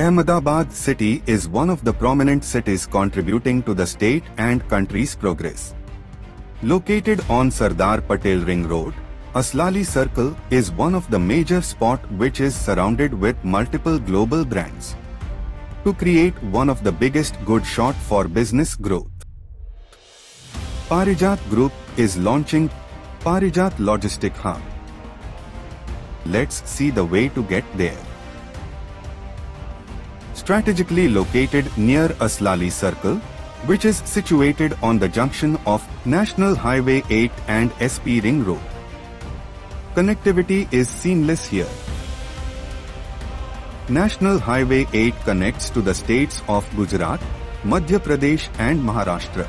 Ahmedabad city is one of the prominent cities contributing to the state and country's progress. Located on Sardar Patel Ring Road, Aslali Circle is one of the major spot which is surrounded with multiple global brands. To create one of the biggest good shot for business growth. Paarijat Group is launching Paarijat Logistic Hub. Let's see the way to get there. Strategically located near Aslali Circle, which is situated on the junction of National Highway 8 and SP Ring Road. Connectivity is seamless here. National Highway 8 connects to the states of Gujarat, Madhya Pradesh and Maharashtra.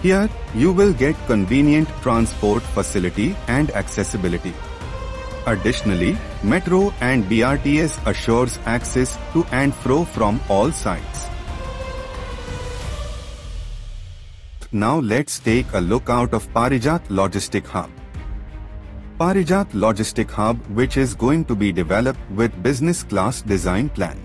Here, you will get convenient transport facility and accessibility. Additionally, Metro and BRTS assures access to and fro from all sides. Now let's take a look out of Paarijat Logistic Hub. Paarijat Logistic Hub which is going to be developed with business class design plan.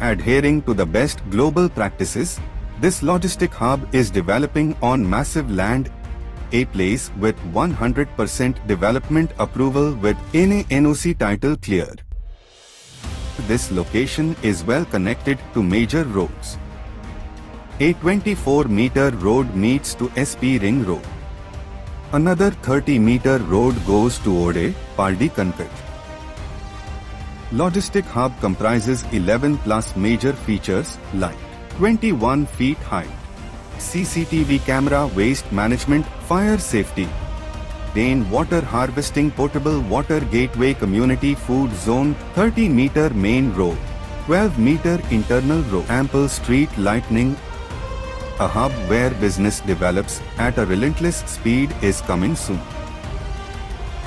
Adhering to the best global practices, this logistic hub is developing on massive land a place with 100% development approval with any NOC title cleared. This location is well connected to major roads. A 24-meter road meets to SP Ring Road. Another 30-meter road goes to Ode, Paldi. Logistic Hub comprises 11 plus major features like 21 feet height, CCTV camera waste management, fire safety, rain water harvesting portable water gateway community food zone 30 meter main road 12 meter internal road. Ample street lighting a hub where business develops at a relentless speed is coming soon